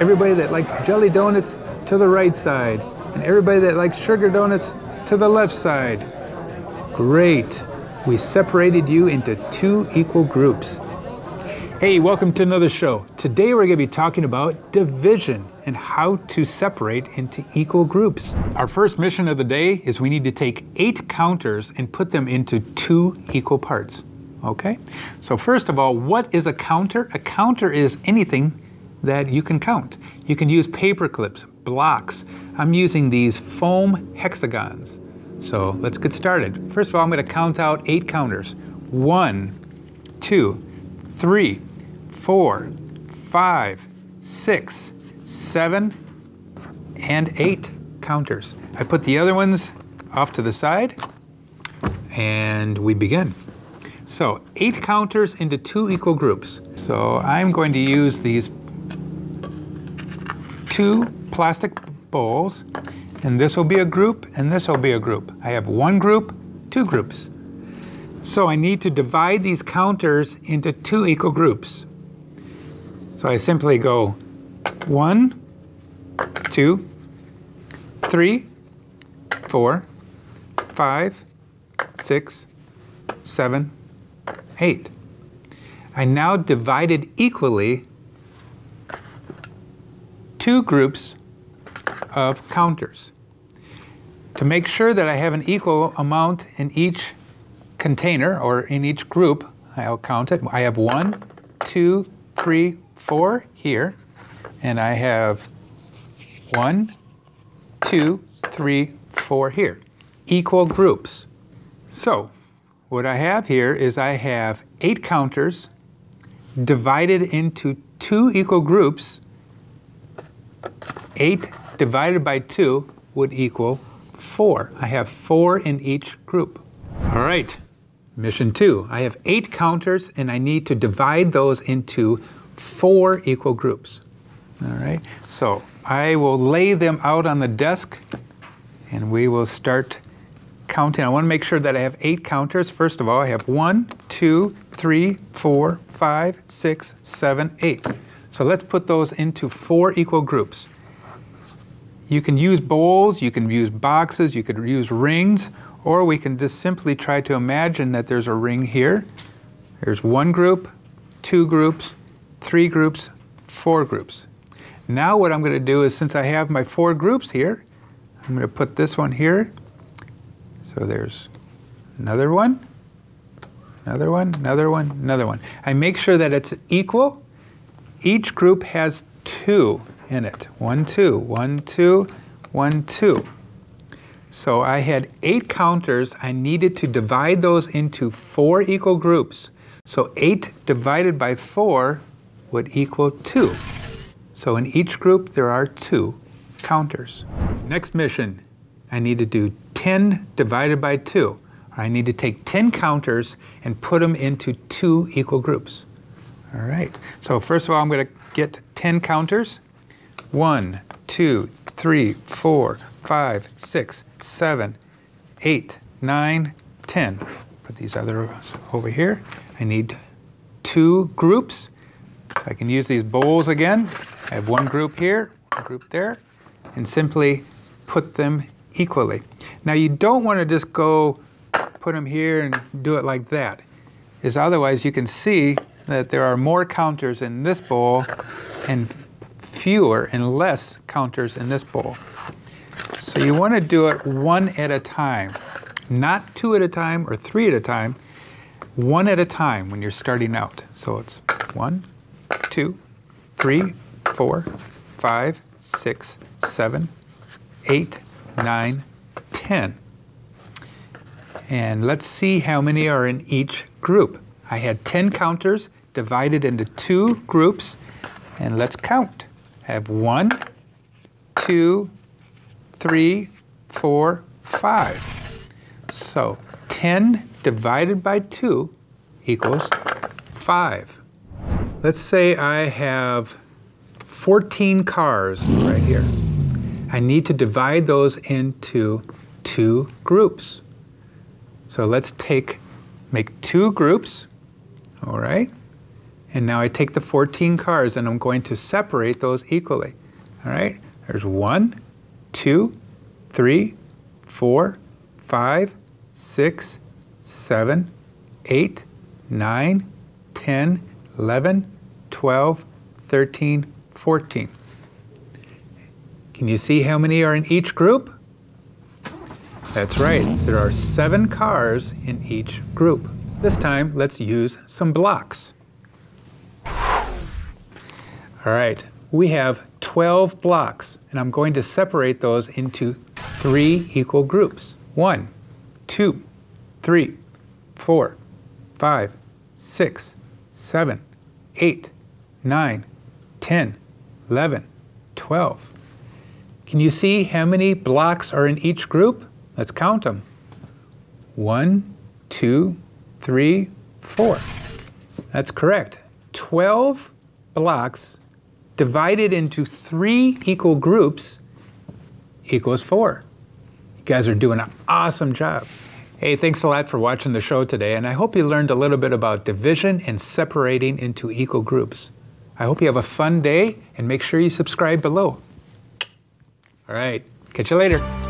everybody that likes jelly donuts to the right side, and everybody that likes sugar donuts to the left side. Great. We separated you into two equal groups. Hey, welcome to another show. Today we're going to be talking about division and how to separate into equal groups. Our first mission of the day is we need to take eight counters and put them into two equal parts. Okay? So, first of all, what is a counter? A counter is anything that you can count. You can use paper clips, blocks. I'm using these foam hexagons. So, let's get started. First of all, I'm going to count out eight counters one, two, three four, five, six, seven, and eight counters. I put the other ones off to the side and we begin. So eight counters into two equal groups. So I'm going to use these two plastic bowls and this will be a group and this will be a group. I have one group, two groups. So I need to divide these counters into two equal groups. So I simply go one, two, three, four, five, six, seven, eight. I now divided equally two groups of counters. To make sure that I have an equal amount in each container or in each group, I'll count it. I have one, two, three, four here, and I have one, two, three, four here. Equal groups. So, what I have here is I have eight counters divided into two equal groups. Eight divided by two would equal four. I have four in each group. All right, mission two. I have eight counters and I need to divide those into four equal groups. All right, so I will lay them out on the desk and we will start counting. I want to make sure that I have eight counters. First of all, I have one, two, three, four, five, six, seven, eight. So let's put those into four equal groups. You can use bowls, you can use boxes, you could use rings, or we can just simply try to imagine that there's a ring here. There's one group, two groups, three groups, four groups. Now what I'm going to do is since I have my four groups here, I'm going to put this one here. So there's another one, another one, another one, another one. I make sure that it's equal. Each group has two in it. One, two, one, two, one, two. So I had eight counters. I needed to divide those into four equal groups. So eight divided by four would equal 2. So in each group, there are two counters. Next mission, I need to do 10 divided by 2. I need to take 10 counters and put them into two equal groups. All right, so first of all, I'm going to get 10 counters. 1, 2, 3, 4, 5, 6, 7, 8, 9, 10. Put these other over here. I need two groups. I can use these bowls again. I have one group here, one group there, and simply put them equally. Now you don't want to just go put them here and do it like that, because otherwise you can see that there are more counters in this bowl and fewer and less counters in this bowl. So you want to do it one at a time, not two at a time or three at a time, one at a time when you're starting out. So it's one, two, three, four, five, six, seven, eight, nine, ten. And let's see how many are in each group. I had 10 counters divided into two groups, and let's count. I have one, two, three, four, five. So 10 divided by 2 equals 5. Let's say I have 14 cars right here. I need to divide those into two groups. So let's take, make two groups, all right? And now I take the 14 cars and I'm going to separate those equally. All right, there's one, two, three, four, five, six, seven, eight, nine, 10, 11, 12, 13, 14. Can you see how many are in each group? That's right, there are seven cars in each group. This time, let's use some blocks. All right, we have 12 blocks, and I'm going to separate those into three equal groups. One, two, three, four, five, six, seven, eight, nine, 10, 11, 12. Can you see how many blocks are in each group? Let's count them. One, two, three, four. That's correct. 12 blocks divided into three equal groups equals four. You guys are doing an awesome job. Hey, thanks a lot for watching the show today, and I hope you learned a little bit about division and separating into equal groups. I hope you have a fun day, and make sure you subscribe below. All right, catch you later.